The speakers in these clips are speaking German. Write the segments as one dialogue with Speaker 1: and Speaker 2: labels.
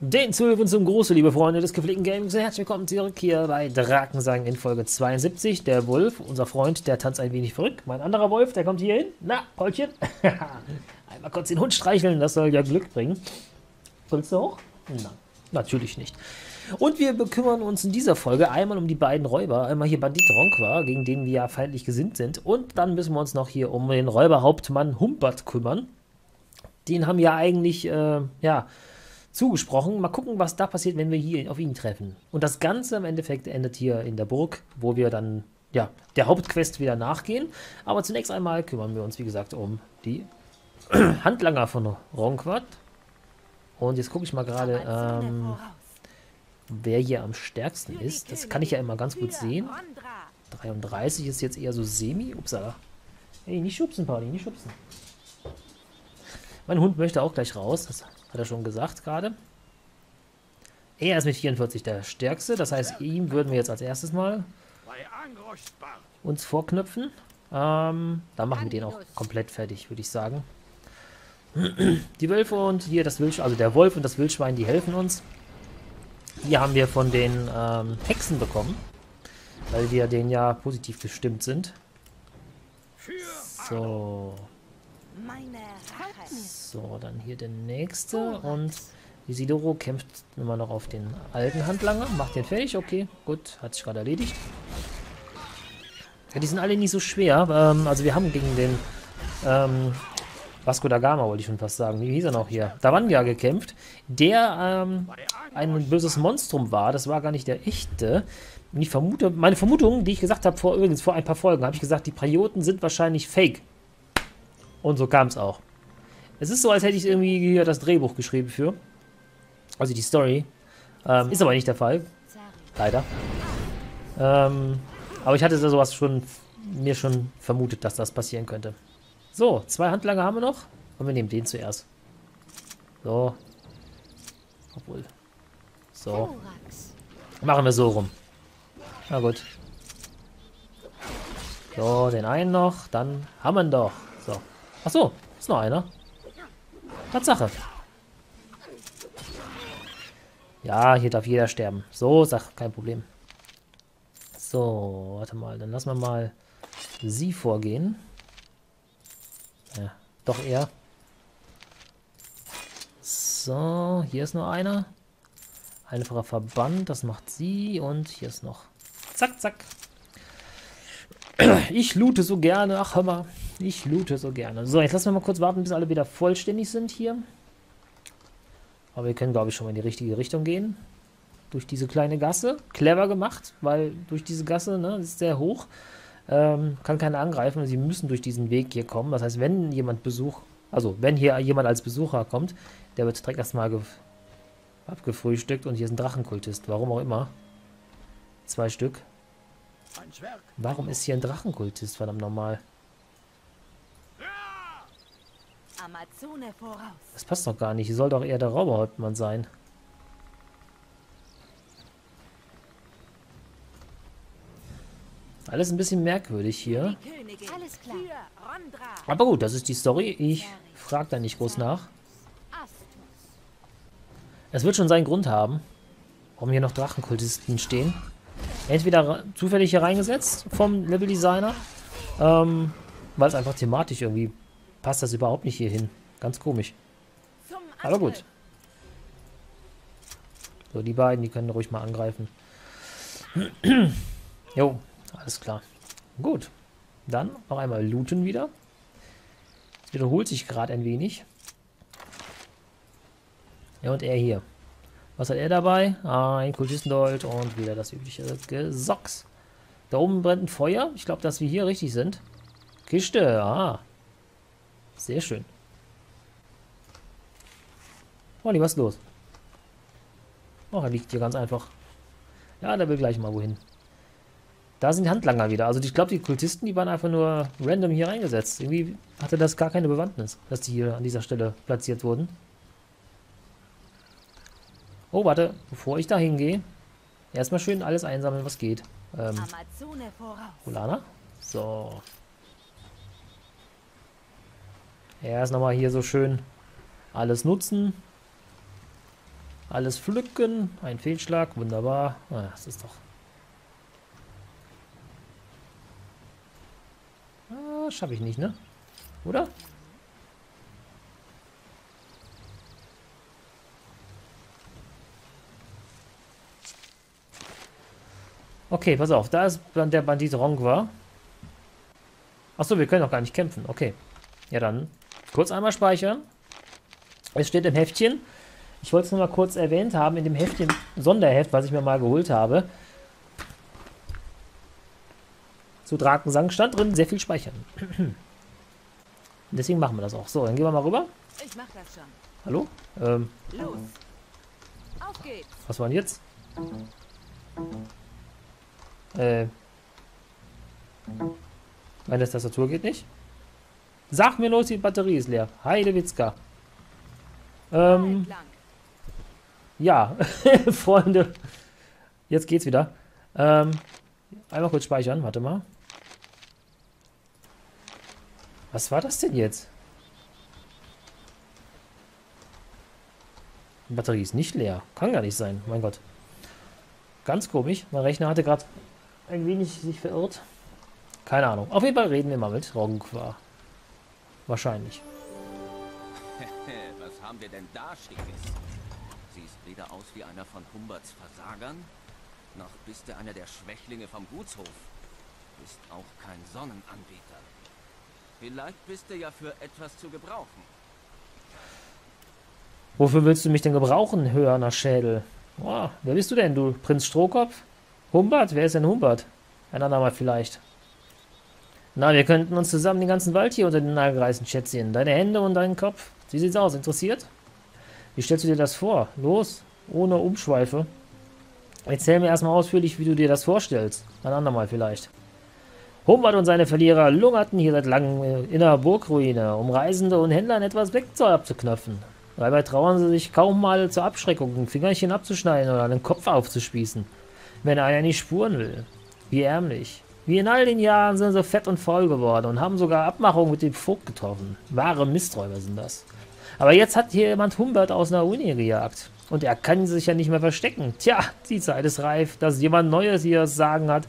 Speaker 1: Den Zwölfen zum Gruße, liebe Freunde des gepflegten Gamings. Herzlich willkommen zurück hier bei Drakensang in Folge 72. Der Wolf, unser Freund, der tanzt ein wenig verrückt. Mein anderer Wolf, der kommt hier hin. Na, Paulchen. Einmal kurz den Hund streicheln, das soll ja Glück bringen. Willst du hoch? Nein, natürlich nicht. Und wir bekümmern uns in dieser Folge einmal um die beiden Räuber. Einmal hier Bandit Ronqua, gegen den wir ja feindlich gesinnt sind. Und dann müssen wir uns noch hier um den Räuberhauptmann Humpert kümmern. Den haben wir eigentlich, äh, ja zugesprochen. Mal gucken, was da passiert, wenn wir hier auf ihn treffen. Und das Ganze im Endeffekt endet hier in der Burg, wo wir dann ja, der Hauptquest wieder nachgehen. Aber zunächst einmal kümmern wir uns, wie gesagt, um die Handlanger von Ronquat. Und jetzt gucke ich mal gerade, ähm, wer hier am stärksten ist. Das kann ich ja immer ganz gut sehen. 33 ist jetzt eher so semi. Upsala. Ey, nicht schubsen, Pauli, nicht schubsen. Mein Hund möchte auch gleich raus. Das hat er schon gesagt gerade. Er ist mit 44 der Stärkste. Das heißt, ihm würden wir jetzt als erstes mal uns vorknüpfen. Ähm, dann machen wir den auch komplett fertig, würde ich sagen. Die Wölfe und hier das Wildschwein, also der Wolf und das Wildschwein, die helfen uns. Hier haben wir von den ähm, Hexen bekommen, weil wir denen ja positiv gestimmt sind. So. So, dann hier der nächste und Isidoro kämpft immer noch auf den alten Handlanger. Macht den fertig, okay, gut, hat sich gerade erledigt. Ja, die sind alle nicht so schwer. Ähm, also wir haben gegen den ähm, Vasco da Gama, wollte ich schon fast sagen. Wie hieß er noch hier? Davanja gekämpft, der ähm, ein böses Monstrum war. Das war gar nicht der echte. Und ich vermute, meine Vermutung, die ich gesagt habe vor übrigens vor ein paar Folgen, habe ich gesagt, die Prioten sind wahrscheinlich fake. Und so kam es auch. Es ist so, als hätte ich irgendwie das Drehbuch geschrieben für. Also die Story. Ähm, ist aber nicht der Fall. Leider. Ähm, aber ich hatte sowas schon mir schon vermutet, dass das passieren könnte. So, zwei Handlanger haben wir noch. Und wir nehmen den zuerst. So. Obwohl. So. Machen wir so rum. Na gut. So, den einen noch. Dann haben wir ihn doch. So. Achso, ist noch einer. Tatsache. Ja, hier darf jeder sterben. So, sag, kein Problem. So, warte mal, dann lassen wir mal sie vorgehen. Ja, doch er. So, hier ist noch einer. Einfacher Verband, das macht sie. Und hier ist noch. Zack, zack. Ich loote so gerne. Ach, hör mal. Ich loote so gerne. So, jetzt lassen wir mal kurz warten, bis alle wieder vollständig sind hier. Aber wir können, glaube ich, schon mal in die richtige Richtung gehen. Durch diese kleine Gasse. Clever gemacht, weil durch diese Gasse, ne, ist sehr hoch. Ähm, kann keiner angreifen. Sie müssen durch diesen Weg hier kommen. Das heißt, wenn jemand Besuch, also wenn hier jemand als Besucher kommt, der wird direkt erstmal abgefrühstückt und hier ist ein Drachenkultist. Warum auch immer. Zwei Stück. Warum ist hier ein Drachenkultist, verdammt nochmal? Das passt doch gar nicht. Hier soll doch eher der Räuberhauptmann sein. Alles ein bisschen merkwürdig hier. Aber gut, das ist die Story. Ich frage da nicht groß nach. Es wird schon seinen Grund haben, warum hier noch Drachenkultisten stehen. Entweder zufällig hier reingesetzt vom Leveldesigner, ähm, weil es einfach thematisch irgendwie passt das überhaupt nicht hier hin. Ganz komisch. Aber gut. So, die beiden, die können ruhig mal angreifen. jo, alles klar. Gut. Dann noch einmal looten wieder. Es wiederholt sich gerade ein wenig. Ja, und er hier. Was hat er dabei? Ah, ein Kultistendold und wieder das übliche Gesocks. Da oben brennt ein Feuer. Ich glaube, dass wir hier richtig sind. Kiste, ah. Sehr schön. Molly, was ist los? Oh, er liegt hier ganz einfach. Ja, der will gleich mal wohin. Da sind die Handlanger wieder. Also ich glaube, die Kultisten, die waren einfach nur random hier reingesetzt. Irgendwie hatte das gar keine Bewandtnis, dass die hier an dieser Stelle platziert wurden. Oh, warte, bevor ich da hingehe, erstmal schön alles einsammeln, was geht. Ähm, Ulana? So. Erst nochmal hier so schön alles nutzen. Alles pflücken. Ein Fehlschlag. Wunderbar. Ah, das ist doch... Ah, schaffe ich nicht, ne? Oder? Okay, pass auf. Da ist der Bandit Rongwa. Achso, wir können noch gar nicht kämpfen. Okay. Ja, dann kurz einmal speichern. Es steht im Heftchen. Ich wollte es nur mal kurz erwähnt haben, in dem Heftchen, Sonderheft, was ich mir mal geholt habe. Zu Drakensang stand drin, sehr viel speichern. Deswegen machen wir das auch. So, dann gehen wir mal rüber.
Speaker 2: Ich mach das schon.
Speaker 1: Hallo? Ähm,
Speaker 2: Los. Auf geht's.
Speaker 1: was war denn jetzt? Äh. Meine Tastatur geht nicht. Sag mir los, die Batterie ist leer. Heidewitzka. Ähm, ja, Freunde. Jetzt geht's wieder. Ähm, einmal kurz speichern, warte mal. Was war das denn jetzt? Die Batterie ist nicht leer. Kann gar nicht sein, mein Gott. Ganz komisch. Mein Rechner hatte gerade ein wenig sich verirrt. Keine Ahnung. Auf jeden Fall reden wir mal mit Roggenquar. Wahrscheinlich.
Speaker 3: Was haben wir denn da Schickes? Siehst weder aus wie einer von Humberts Versagern, noch bist du einer der Schwächlinge vom Gutshof. Bist auch kein Sonnenanbeter. Vielleicht bist du ja für etwas zu gebrauchen.
Speaker 1: Wofür willst du mich denn gebrauchen, hörner Schädel? Oh, wer bist du denn, du Prinz Strohkopf? Humbert? Wer ist denn Humbert? Ein andermal vielleicht. Na, wir könnten uns zusammen den ganzen Wald hier unter den Nagel reißen, Schätzchen. Deine Hände und deinen Kopf. Wie sieht's aus? Interessiert? Wie stellst du dir das vor? Los, ohne Umschweife. Erzähl mir erstmal ausführlich, wie du dir das vorstellst. Ein andermal vielleicht. Humbert und seine Verlierer lungerten hier seit langem in der Burgruine, um Reisende und Händlern etwas abzuknöpfen. Dabei trauern sie sich kaum mal zur Abschreckung, ein Fingerchen abzuschneiden oder einen Kopf aufzuspießen, wenn einer nicht spuren will. Wie ärmlich. Wie in all den Jahren sind sie fett und faul geworden und haben sogar Abmachungen mit dem Vogt getroffen. Wahre Misträuber sind das. Aber jetzt hat hier jemand Humbert aus einer Uni gejagt. Und er kann sich ja nicht mehr verstecken. Tja, die Zeit ist reif, dass jemand Neues hier Sagen hat.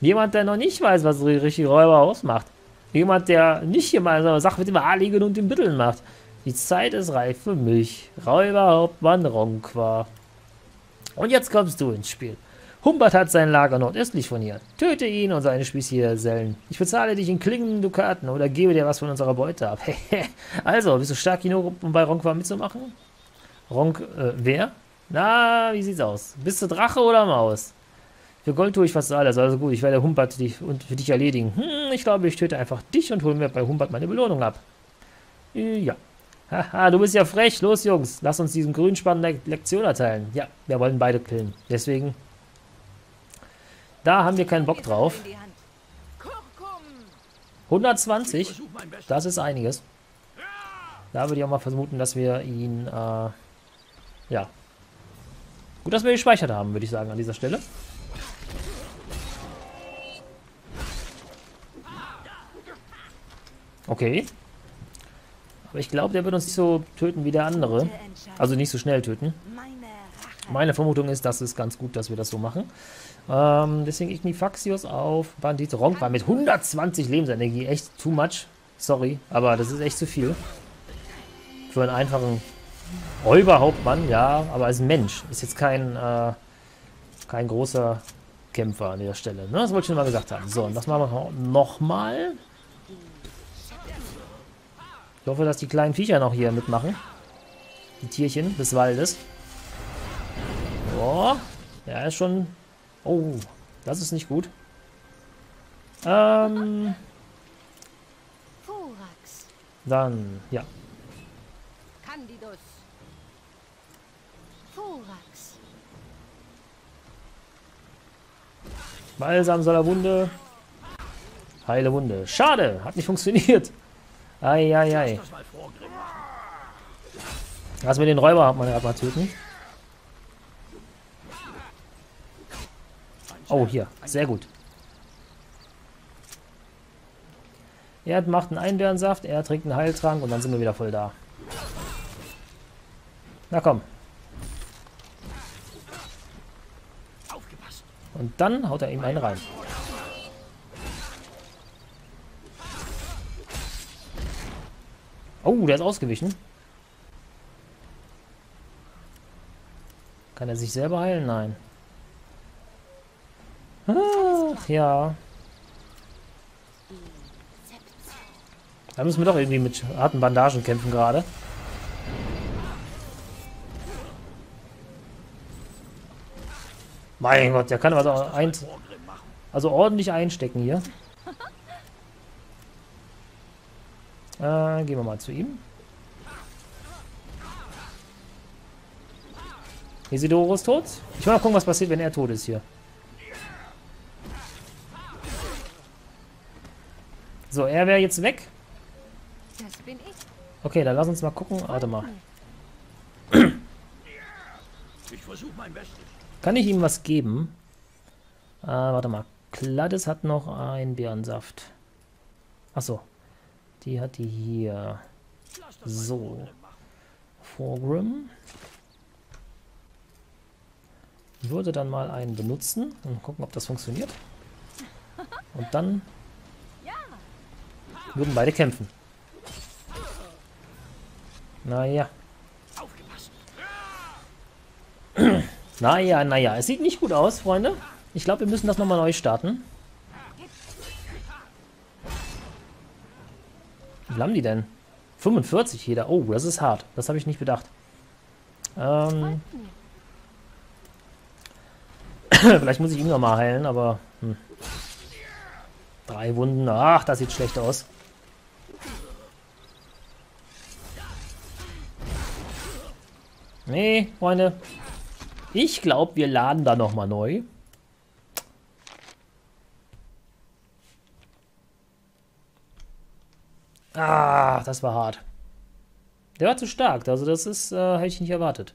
Speaker 1: Jemand, der noch nicht weiß, was die richtige Räuber ausmacht. Jemand, der nicht eine Sache mit dem Adligen und dem Bütteln macht. Die Zeit ist reif für mich. Räuberhauptmann Ronqua. Und jetzt kommst du ins Spiel. Humbert hat sein Lager nordöstlich von hier. Töte ihn und seine Spießgesellen. Ich bezahle dich in klingenden Dukaten oder gebe dir was von unserer Beute ab. also, bist du stark genug, um bei Ronqua mitzumachen? Ronk, äh, wer? Na, wie sieht's aus? Bist du Drache oder Maus? Für Gold tue ich fast alles, also gut, ich werde Humbert dich und für dich erledigen. Hm, ich glaube, ich töte einfach dich und hole mir bei Humbert meine Belohnung ab. Äh, ja. Haha, du bist ja frech. Los, Jungs, lass uns diesem Grünspann eine Lektion erteilen. Ja, wir wollen beide killen. Deswegen, da haben wir keinen Bock drauf.
Speaker 2: In die Hand. Kurkum.
Speaker 1: 120, das ist einiges. Da würde ich auch mal vermuten, dass wir ihn, äh, ja. Gut, dass wir gespeichert haben, würde ich sagen, an dieser Stelle. Okay. Aber ich glaube, der wird uns nicht so töten wie der andere. Also nicht so schnell töten.
Speaker 2: Rache.
Speaker 1: Meine Vermutung ist, dass es ganz gut, dass wir das so machen. Ähm, deswegen Ignifaxius auf Bandit Ronk war mit 120 Lebensenergie. Echt too much. Sorry, aber das ist echt zu viel. Für einen einfachen Räuberhauptmann, ja, aber als Mensch. Ist jetzt kein, äh, kein großer Kämpfer an der Stelle. Ne? Das wollte ich schon mal gesagt haben. So, und das machen wir nochmal. Ich hoffe, dass die kleinen Viecher noch hier mitmachen. Die Tierchen des Waldes. Oh, ja, ist schon... Oh, das ist nicht gut. Ähm,
Speaker 2: Thorax.
Speaker 1: dann, ja.
Speaker 2: Candidus. Thorax.
Speaker 1: Balsam soller Wunde. Heile Wunde. Schade, hat nicht funktioniert. Eieiei. Lass mir den Räuber hat man gerade mal töten. Oh, hier. Sehr gut. Er macht einen Einbärensaft, er trinkt einen Heiltrank und dann sind wir wieder voll da. Na komm. Und dann haut er ihm einen rein. Oh, der ist ausgewichen. Kann er sich selber heilen? Nein. Ach, ja. Da müssen wir doch irgendwie mit harten Bandagen kämpfen gerade. Mein Gott, der kann also, ein, also ordentlich einstecken hier. Äh, gehen wir mal zu ihm. Isidoro ist tot. Ich will mal gucken, was passiert, wenn er tot ist hier. So, er wäre jetzt weg.
Speaker 2: Das bin ich.
Speaker 1: Okay, dann lass uns mal gucken. Warte mal.
Speaker 4: Ich versuche mein Bestes.
Speaker 1: Kann ich ihm was geben? Äh, warte mal. Gladys hat noch einen Bärensaft. Achso. Die hat die hier. So. Forgrim. Ich würde dann mal einen benutzen und gucken, ob das funktioniert. Und dann würden beide kämpfen. Naja. Naja, naja. Es sieht nicht gut aus, Freunde. Ich glaube, wir müssen das nochmal neu starten. Wie haben die denn? 45 jeder. Oh, das ist hart. Das habe ich nicht bedacht. Ähm, vielleicht muss ich ihn nochmal heilen, aber... Hm. Drei Wunden. Ach, das sieht schlecht aus. Nee, Freunde. Ich glaube, wir laden da nochmal neu. Ah, das war hart. Der war zu stark. Also das ist, äh, hätte ich nicht erwartet.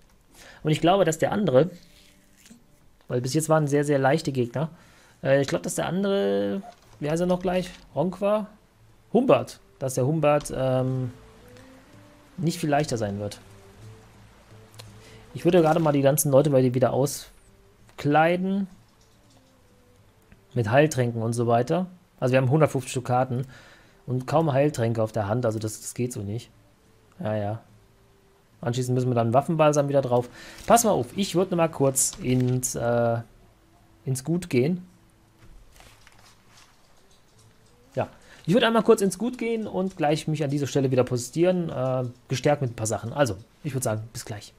Speaker 1: Und ich glaube, dass der andere, weil bis jetzt waren sehr, sehr leichte Gegner. Äh, ich glaube, dass der andere, wie heißt er noch gleich? Ronkwa? Humbert. Dass der Humbert ähm, nicht viel leichter sein wird. Ich würde gerade mal die ganzen Leute bei dir wieder auskleiden. Mit Heiltränken und so weiter. Also wir haben 150 Stück Karten und kaum Heiltränke auf der Hand. Also das, das geht so nicht. Ja, ja. Anschließend müssen wir dann Waffenbalsam wieder drauf. Pass mal auf, ich würde mal kurz ins, äh, ins Gut gehen. Ja, ich würde einmal kurz ins Gut gehen und gleich mich an dieser Stelle wieder postieren. Äh, gestärkt mit ein paar Sachen. Also, ich würde sagen, bis gleich.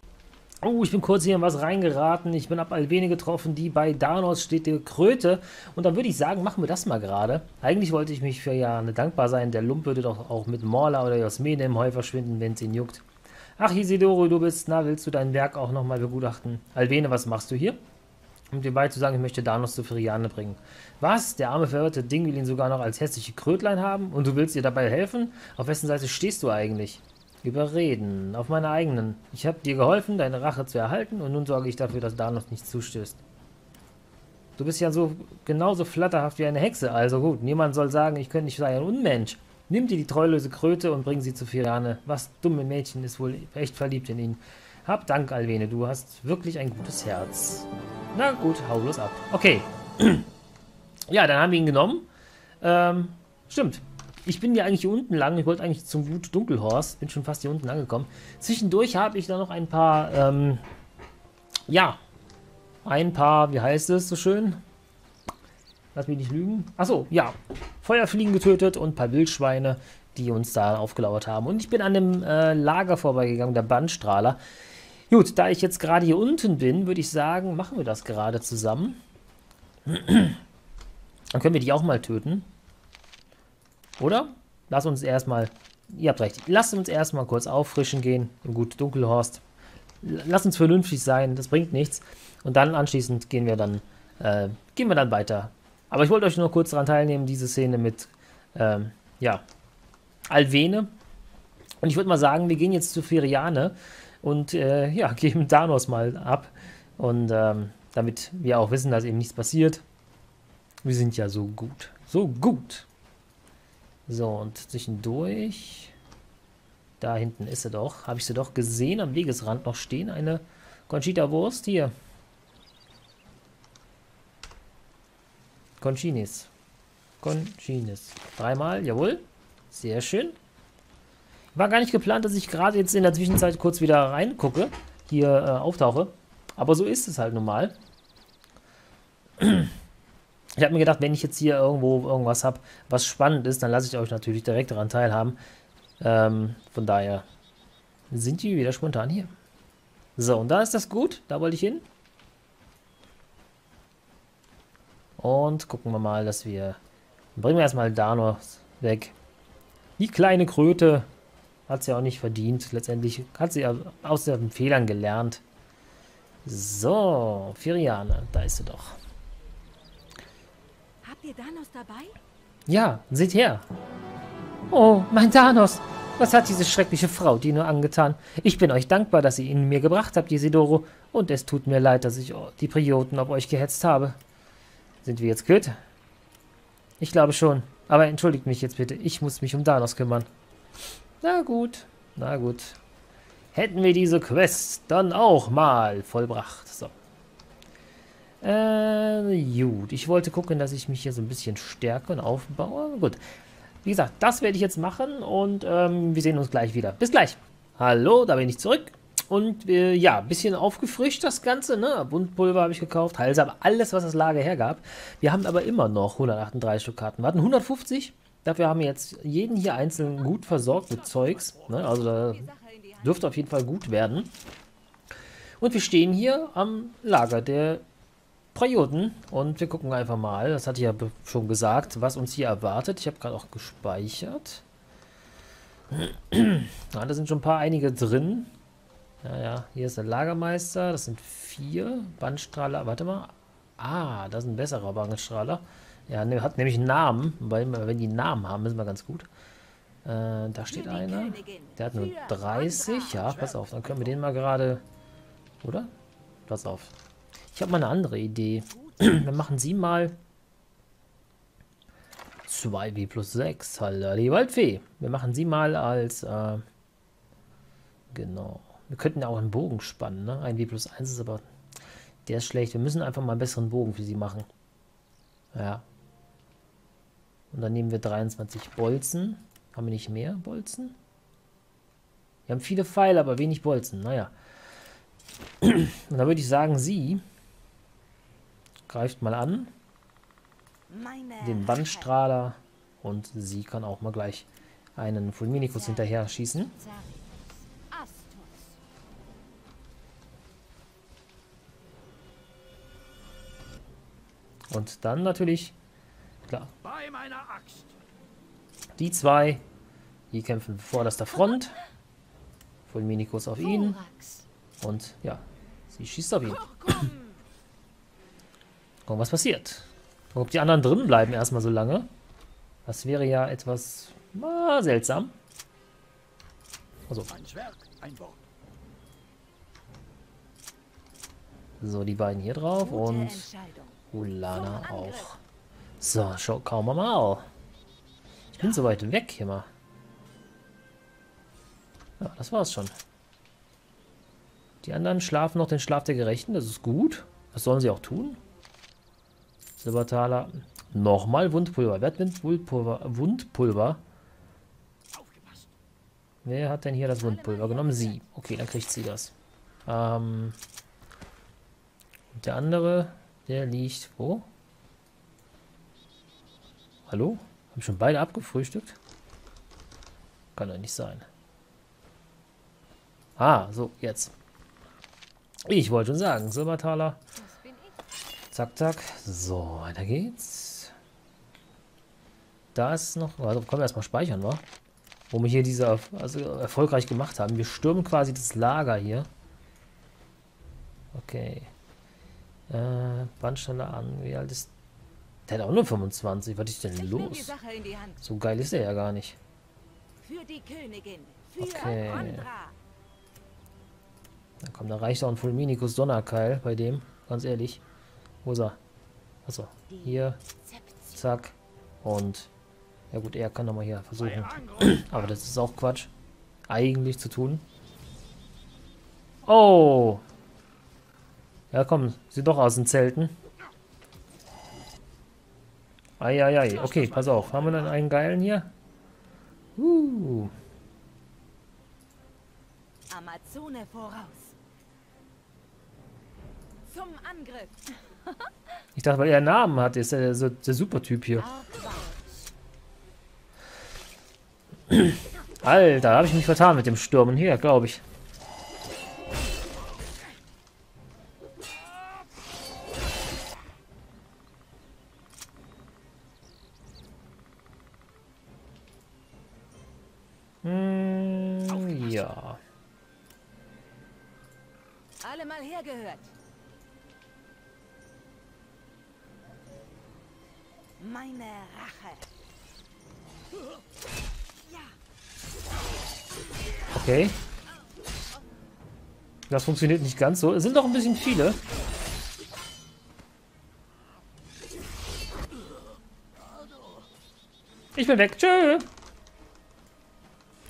Speaker 1: Oh, ich bin kurz hier in was reingeraten. Ich bin ab Alvene getroffen, die bei Danos steht, die Kröte. Und dann würde ich sagen, machen wir das mal gerade. Eigentlich wollte ich mich für Jane dankbar sein. Der Lump würde doch auch mit Morla oder Josmene im Heu verschwinden, wenn es ihn juckt. Ach, Isidoro, du bist, na, willst du dein Werk auch nochmal begutachten? Alvene, was machst du hier? Um dir beizusagen, ich möchte Danos zu Firiane bringen. Was? Der arme verirrte Ding will ihn sogar noch als hässliche Krötlein haben? Und du willst ihr dabei helfen? Auf wessen Seite stehst du eigentlich? Überreden. Auf meiner eigenen. Ich habe dir geholfen, deine Rache zu erhalten und nun sorge ich dafür, dass Danos nicht zustößt. Du bist ja so genauso flatterhaft wie eine Hexe, also gut. Niemand soll sagen, ich könnte nicht sei ein Unmensch. Nimm dir die treulose Kröte und bring sie zu Firane. Was dumme Mädchen ist wohl echt verliebt in ihn. Hab Dank, Alvene, du hast wirklich ein gutes Herz. Na gut, hau bloß ab. Okay. ja, dann haben wir ihn genommen. Ähm, stimmt. Ich bin ja eigentlich hier unten lang. Ich wollte eigentlich zum Gut Dunkelhorst. Bin schon fast hier unten angekommen. Zwischendurch habe ich da noch ein paar, ähm, ja, ein paar, wie heißt es so schön? Lass mich nicht lügen. Achso, ja. Feuerfliegen getötet und ein paar Wildschweine, die uns da aufgelauert haben. Und ich bin an dem äh, Lager vorbeigegangen, der Bandstrahler. Gut, da ich jetzt gerade hier unten bin, würde ich sagen, machen wir das gerade zusammen. Dann können wir die auch mal töten. Oder? Lass uns erstmal, ihr habt recht, lasst uns erstmal kurz auffrischen gehen. Gut, Dunkelhorst. Lass uns vernünftig sein, das bringt nichts. Und dann anschließend gehen wir dann, äh, gehen wir dann weiter. Aber ich wollte euch nur kurz daran teilnehmen, diese Szene mit, ähm, ja, Alvene. Und ich würde mal sagen, wir gehen jetzt zu Feriane und, äh, ja, geben Danos mal ab. Und, ähm, damit wir auch wissen, dass eben nichts passiert. Wir sind ja so gut. So gut. So, und zwischendurch. Da hinten ist sie doch. Habe ich sie doch gesehen am Wegesrand noch stehen. Eine Conchita-Wurst hier. Conchinis. Conchinis. Dreimal, jawohl. Sehr schön. War gar nicht geplant, dass ich gerade jetzt in der Zwischenzeit kurz wieder reingucke, hier äh, auftauche. Aber so ist es halt normal. Ich habe mir gedacht, wenn ich jetzt hier irgendwo irgendwas habe, was spannend ist, dann lasse ich euch natürlich direkt daran teilhaben. Ähm, von daher sind die wieder spontan hier. So, und da ist das gut. Da wollte ich hin. Und gucken wir mal, dass wir... Bringen wir erstmal Danos weg. Die kleine Kröte hat sie auch nicht verdient. Letztendlich hat sie aus den Fehlern gelernt. So, Firiane, da ist sie doch.
Speaker 2: Ihr Danos dabei?
Speaker 1: Ja, seht her. Oh, mein Danos. Was hat diese schreckliche Frau dir nur angetan? Ich bin euch dankbar, dass ihr ihn mir gebracht habt, Isidoro. Und es tut mir leid, dass ich die Prioten auf euch gehetzt habe. Sind wir jetzt quitt? Ich glaube schon. Aber entschuldigt mich jetzt bitte. Ich muss mich um Danos kümmern. Na gut. Na gut. Hätten wir diese Quest dann auch mal vollbracht. So. Äh, gut. Ich wollte gucken, dass ich mich hier so ein bisschen stärke und aufbaue. Gut. Wie gesagt, das werde ich jetzt machen und ähm, wir sehen uns gleich wieder. Bis gleich. Hallo, da bin ich zurück. Und äh, ja, ein bisschen aufgefrischt das Ganze. Ne? Buntpulver habe ich gekauft, Halse, alles, was das Lager hergab. Wir haben aber immer noch 138 Stück Karten. Wir hatten 150. Dafür haben wir jetzt jeden hier einzeln gut versorgt mit Zeugs. Ne? Also da dürfte auf jeden Fall gut werden. Und wir stehen hier am Lager der Prioten und wir gucken einfach mal, das hatte ich ja schon gesagt, was uns hier erwartet. Ich habe gerade auch gespeichert. ja, da sind schon ein paar einige drin. Ja, ja, hier ist der Lagermeister, das sind vier Bandstrahler. Warte mal. Ah, das ist ein besserer Bandstrahler. Ja, ne, hat nämlich einen Namen, weil wenn die Namen haben, ist immer ganz gut. Äh, da steht einer. Der hat nur 30. Ja, pass auf, dann können wir den mal gerade... Oder? Pass auf. Ich habe mal eine andere Idee. Wir machen sie mal 2W plus 6. Hallo, die Waldfee. Wir machen sie mal als, äh, genau. Wir könnten ja auch einen Bogen spannen, ne? Ein W plus 1 ist aber, der ist schlecht. Wir müssen einfach mal einen besseren Bogen für sie machen. Ja. Und dann nehmen wir 23 Bolzen. Haben wir nicht mehr Bolzen? Wir haben viele Pfeile, aber wenig Bolzen. Naja. Und dann würde ich sagen, sie greift mal an. Den Bandstrahler. Und sie kann auch mal gleich einen Fulminikus hinterher schießen. Und dann natürlich, klar, die zwei, die kämpfen vor der Front. Fulminikus auf ihn. Und ja, sie schießt auf ihn. Gucken, was passiert. Ob die anderen drin bleiben erstmal so lange. Das wäre ja etwas ah, seltsam. Also. So, die beiden hier drauf und Ulana auch. So, schau, kaum mal. Ich bin so weit weg hier mal. Ja, das war's schon. Die anderen schlafen noch den Schlaf der Gerechten, das ist gut. Das sollen sie auch tun. Silbertaler. Nochmal Wundpulver. Wer hat Wundpulver? Wundpulver? Wer hat denn hier das Wundpulver genommen? Sie. Okay, dann kriegt sie das. Ähm, der andere, der liegt wo? Hallo? Haben schon beide abgefrühstückt? Kann doch nicht sein. Ah, so, jetzt. Ich wollte schon sagen, Silbertaler. Zack, zack. So, weiter geht's. Da ist noch... Also können wir erstmal speichern, wa? Wo wir hier diese also erfolgreich gemacht haben. Wir stürmen quasi das Lager hier. Okay. Äh, Bandstelle an. Wie alt ist... Der hat auch nur 25. Was ist denn los? So geil ist er ja gar nicht. Okay. Na komm, da reicht auch ein Fulminikus Donnerkeil bei dem. Ganz ehrlich. Wo ist er? Achso, hier. Zack. Und. Ja gut, er kann nochmal hier versuchen. Aber das ist auch Quatsch. Eigentlich zu tun. Oh! Ja komm, sieht doch aus den Zelten. Eieiei. Okay, pass auf. Haben wir dann einen geilen hier? Uh.
Speaker 2: Amazone voraus. Zum Angriff.
Speaker 1: Ich dachte, weil er einen Namen hat, ist er der, so- der Supertyp hier. Alter, da habe ich mich vertan mit dem Stürmen hier, glaube ich. Funktioniert nicht ganz so. Es sind doch ein bisschen viele. Ich bin weg. Tschö.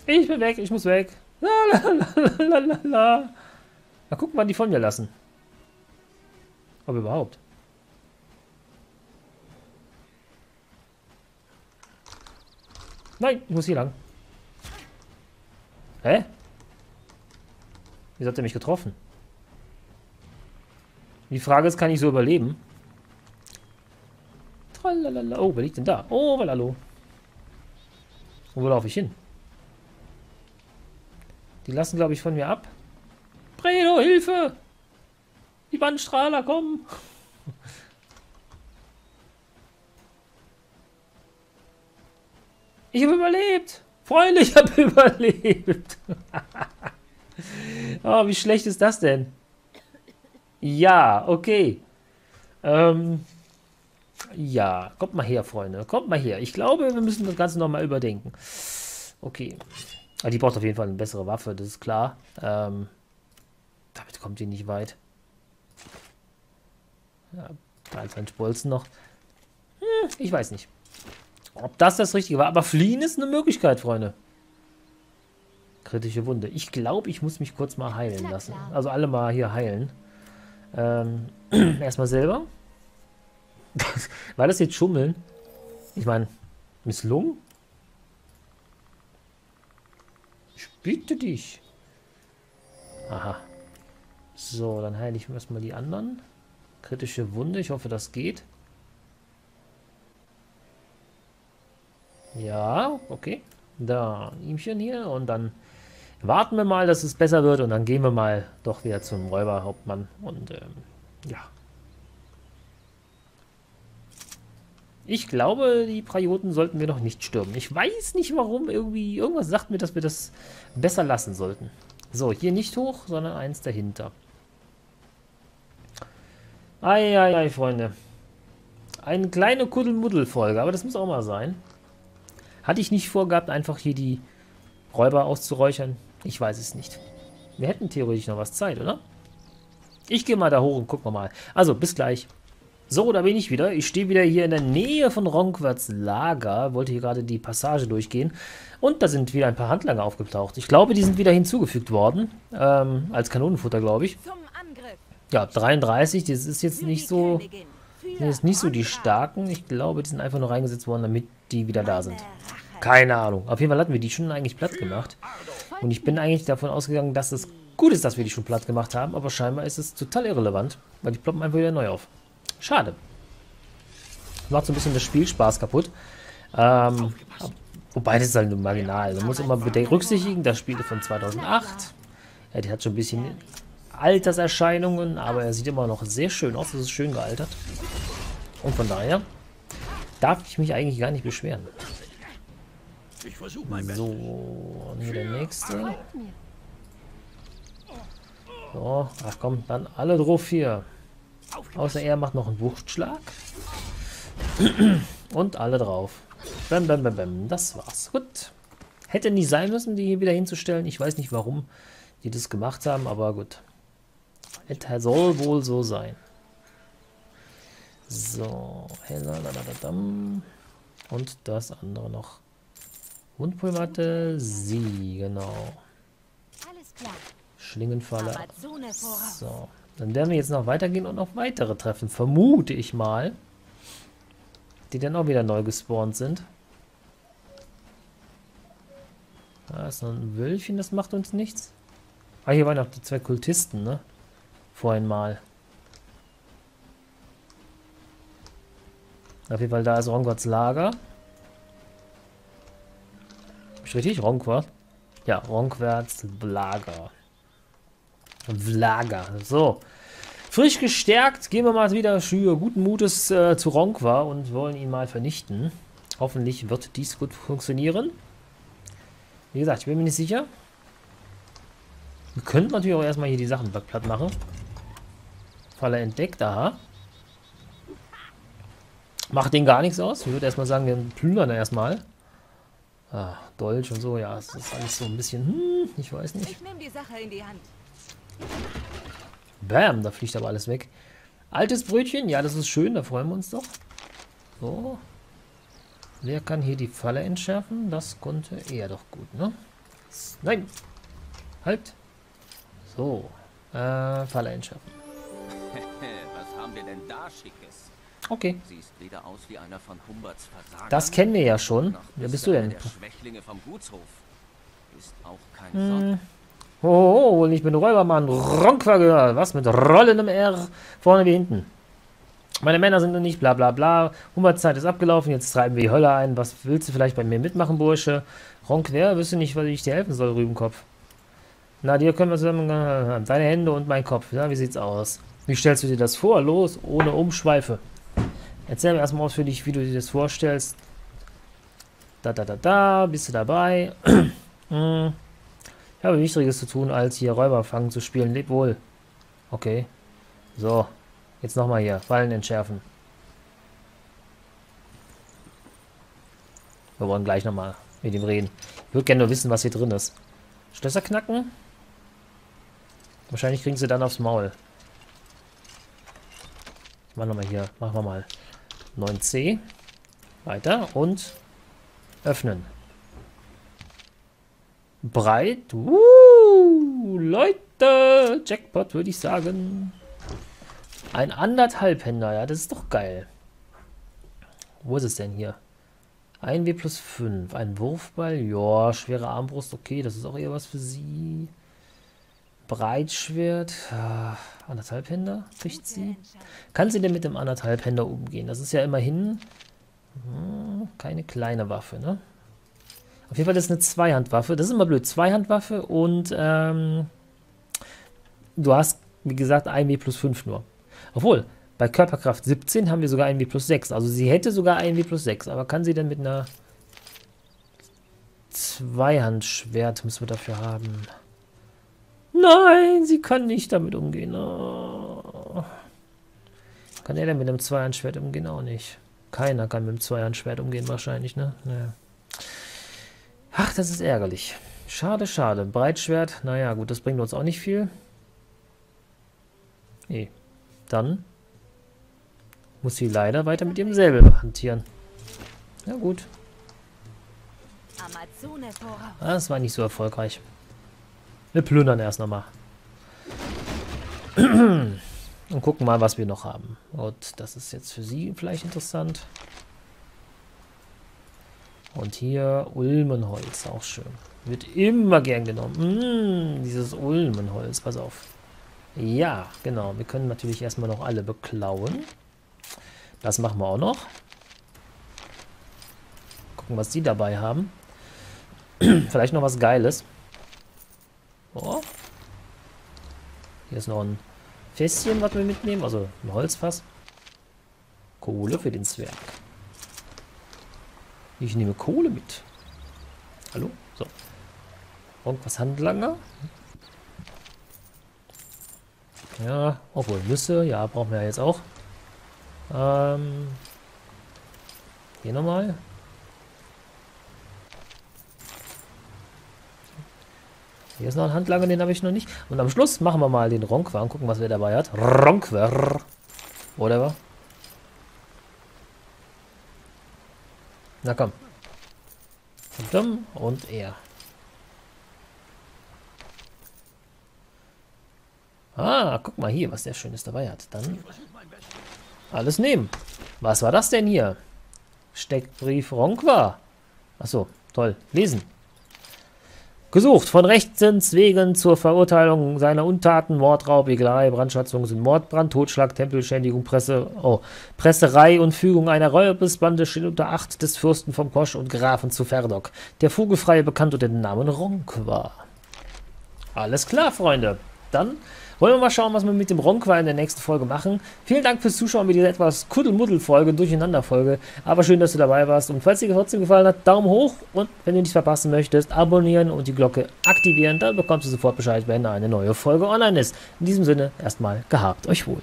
Speaker 1: Ich bin weg. Ich muss weg. La, la, la, la, la, la. Mal gucken, wann die von mir lassen. Ob überhaupt. Nein, ich muss hier lang. Hä? Wieso hat er mich getroffen? Die Frage ist, kann ich so überleben? Tralalala. Oh, wer liegt denn da? Oh. Und wo laufe ich hin? Die lassen, glaube ich, von mir ab. Bredo, Hilfe! Die Bandstrahler kommen! Ich habe überlebt! Freunde, ich habe überlebt! Oh, wie schlecht ist das denn? Ja, okay. Ähm, ja, kommt mal her, Freunde. Kommt mal her. Ich glaube, wir müssen das Ganze nochmal überdenken. Okay. Aber die braucht auf jeden Fall eine bessere Waffe, das ist klar. Ähm, damit kommt die nicht weit. Ja, da ist ein Spolzen noch. Hm, ich weiß nicht. Ob das das Richtige war. Aber fliehen ist eine Möglichkeit, Freunde. Kritische Wunde. Ich glaube, ich muss mich kurz mal heilen lassen. Also alle mal hier heilen. Ähm, erstmal selber. War das jetzt Schummeln? Ich meine, misslungen? Ich bitte dich. Aha. So, dann heile ich erstmal die anderen. Kritische Wunde, ich hoffe, das geht. Ja, okay. Da, Ihmchen hier und dann warten wir mal, dass es besser wird und dann gehen wir mal doch wieder zum Räuberhauptmann und ähm, ja. Ich glaube, die Prioten sollten wir noch nicht stürmen. Ich weiß nicht warum, irgendwie, irgendwas sagt mir, dass wir das besser lassen sollten. So, hier nicht hoch, sondern eins dahinter. Eieiei, Freunde. Eine kleine Kuddelmuddel-Folge, aber das muss auch mal sein. Hatte ich nicht vorgehabt, einfach hier die Räuber auszuräuchern? Ich weiß es nicht. Wir hätten theoretisch noch was Zeit, oder? Ich gehe mal da hoch und gucken wir mal. Also, bis gleich. So, da bin ich wieder. Ich stehe wieder hier in der Nähe von Ronkwerts Lager. Wollte hier gerade die Passage durchgehen. Und da sind wieder ein paar Handlanger aufgetaucht. Ich glaube, die sind wieder hinzugefügt worden. Ähm, als Kanonenfutter, glaube ich. Ja, 33. Das ist jetzt nicht so... Das ist nicht so die starken. Ich glaube, die sind einfach nur reingesetzt worden, damit die wieder da sind. Keine Ahnung. Auf jeden Fall hatten wir die schon eigentlich platt gemacht. Und ich bin eigentlich davon ausgegangen, dass es gut ist, dass wir die schon platt gemacht haben. Aber scheinbar ist es total irrelevant, weil die ploppen einfach wieder neu auf. Schade. Macht so ein bisschen das Spielspaß kaputt. Ähm, wobei das ist halt nur marginal. Man muss immer berücksichtigen, das Spiel ist von 2008. Ja, die hat schon ein bisschen Alterserscheinungen, aber er sieht immer noch sehr schön aus. Das ist schön gealtert. Und von daher darf ich mich eigentlich gar nicht beschweren.
Speaker 4: Ich versuche mein Bestes.
Speaker 1: So, und hier der nächste. So, ach komm, dann alle drauf hier. Außer er macht noch einen Wuchtschlag. Und alle drauf. Bam, bam, bam, bam. Das war's. Gut. Hätte nicht sein müssen, die hier wieder hinzustellen. Ich weiß nicht, warum die das gemacht haben, aber gut. Es soll wohl so sein. So. Und das andere noch. Wundpulmatte, sie, genau.
Speaker 2: Alles klar.
Speaker 1: Schlingenfalle. So. Dann werden wir jetzt noch weitergehen und noch weitere treffen, vermute ich mal. Die dann auch wieder neu gespawnt sind. Da ist noch ein Wölfchen, das macht uns nichts. Ah, hier waren noch die zwei Kultisten, ne? Vorhin mal. Auf jeden Fall, da ist Ronquards Lager. Ist richtig? Ronquart? Ja, Ronquards Lager. Lager. So. Frisch gestärkt gehen wir mal wieder für guten Mutes äh, zu Ronqua und wollen ihn mal vernichten. Hoffentlich wird dies gut funktionieren. Wie gesagt, ich bin mir nicht sicher. Wir könnten natürlich auch erstmal hier die Sachen platt machen. Falle entdeckt, aha. Macht den gar nichts aus. Ich würde erstmal sagen, wir plündern erstmal. Ah, Dolch und so, ja, es ist alles so ein bisschen, hm, ich weiß nicht.
Speaker 2: Ich nehme die Sache in die Hand.
Speaker 1: Bam, da fliegt aber alles weg. Altes Brötchen, ja, das ist schön, da freuen wir uns doch. So. Wer kann hier die Falle entschärfen? Das konnte er doch gut, ne? Nein! Halt! So. Äh, Falle entschärfen.
Speaker 3: Was haben wir denn da Schickes?
Speaker 1: Okay.
Speaker 3: Siehst weder aus wie einer von Humberts Versagern.
Speaker 1: Das kennen wir ja schon. Wer bist
Speaker 3: du
Speaker 1: du denn?
Speaker 3: Der Schwächlinge vom Gutshof. Bist auch kein
Speaker 1: Hm. Oh, oh, und ich bin Räubermann. Gehört. Was mit rollendem R vorne wie hinten. Meine Männer sind noch nicht, bla bla bla. Humberzeit ist abgelaufen, jetzt treiben wir die Hölle ein. Was willst du vielleicht bei mir mitmachen, Bursche? Ronk, wer? Wüsste nicht, was ich dir helfen soll, Rübenkopf. Na, dir können wir zusammen. äh, Deine Hände und mein Kopf. Ja, wie sieht's aus? Wie stellst du dir das vor? Los, ohne Umschweife. Erzähl mir erstmal ausführlich, wie du dir das vorstellst. Da, da, da, da. Bist du dabei? hm. Ich habe Wichtigeres zu tun, als hier Räuber fangen zu spielen. Leb wohl. Okay. So. Jetzt nochmal hier. Fallen entschärfen. Wir wollen gleich nochmal mit ihm reden. Ich würde gerne nur wissen, was hier drin ist. Schlösser knacken? Wahrscheinlich kriegen sie dann aufs Maul. Ich mach nochmal hier. Machen wir mal 9c. Weiter und öffnen. Breit. Uh, Leute. Jackpot, würde ich sagen. Ein anderthalbhänder, ja, das ist doch geil. Wo ist es denn hier? 1W plus 5. Ein Wurfball. Ja, schwere Armbrust. Okay, das ist auch eher was für sie. Breitschwert. Ah, anderthalbhänder kriegt sie. Kann sie denn mit dem anderthalbhänder umgehen? Das ist ja immerhin hm, keine kleine Waffe, ne? Auf jeden Fall ist eine Zweihandwaffe. Das ist immer blöd. Zweihandwaffe und ähm, du hast, wie gesagt, 1W plus 5 nur. Obwohl, bei Körperkraft 17 haben wir sogar 1W plus 6. Also sie hätte sogar 1W plus 6. Aber kann sie denn mit einer Zweihandschwert, müssen wir dafür haben. Nein, sie kann nicht damit umgehen. Oh. Kann er denn mit einem Zweihandschwert umgehen? Auch nicht. Keiner kann mit einem Zweihandschwert umgehen wahrscheinlich, ne? Naja. Ach, das ist ärgerlich. Schade, schade. Breitschwert, naja, gut, das bringt uns auch nicht viel. Nee. Dann muss sie leider weiter mit ihrem Säbel hantieren. Ja gut,
Speaker 2: voraus.
Speaker 1: das war nicht so erfolgreich. Wir plündern erst nochmal. Und gucken mal, was wir noch haben. Und das ist jetzt für Sie vielleicht interessant. Und hier Ulmenholz, auch schön. Wird immer gern genommen. Mm, dieses Ulmenholz, pass auf. Ja, genau. Wir können natürlich erstmal noch alle beklauen. Das machen wir auch noch. Gucken, was die dabei haben. Vielleicht noch was Geiles. Oh. Hier ist noch ein Fässchen, was wir mitnehmen. Also ein Holzfass. Kohle für den Zwerg. Ich nehme Kohle mit. Hallo? So. Irgendwas Handlanger? Ja, obwohl Nüsse, ja, brauchen wir ja jetzt auch. Ähm, hier nochmal. Hier ist noch ein Handlanger, den habe ich noch nicht. Und am Schluss machen wir mal den Ronkwer und gucken, was wer dabei hat. Ronkwer. Whatever. Na komm. Und er. Ah, guck mal hier, was der Schönes dabei hat. Dann alles nehmen. Was war das denn hier? Steckbrief Ronqua. Achso, toll. Lesen. Gesucht von Rechtens wegen zur Verurteilung seiner Untaten, Mordraub, Egelerei, Brandschatzung sind Mordbrand, Totschlag, Tempelschändigung, Presse, oh, Presserei und Fügung einer Räubersbande steht unter Acht des Fürsten vom Kosch und Grafen zu Ferdok. Der Vogelfreie bekannt unter dem Namen Ronqua. Alles klar, Freunde. Dann wollen wir mal schauen, was wir mit dem Ronqua in der nächsten Folge machen. Vielen Dank fürs Zuschauen mit dieser etwas Kuddelmuddel-Folge, Durcheinander-Folge. Aber schön, dass du dabei warst. Und falls dir trotzdem gefallen hat, Daumen hoch. Und wenn du nichts verpassen möchtest, abonnieren und die Glocke aktivieren. Dann bekommst du sofort Bescheid, wenn eine neue Folge online ist. In diesem Sinne, erstmal gehabt euch wohl.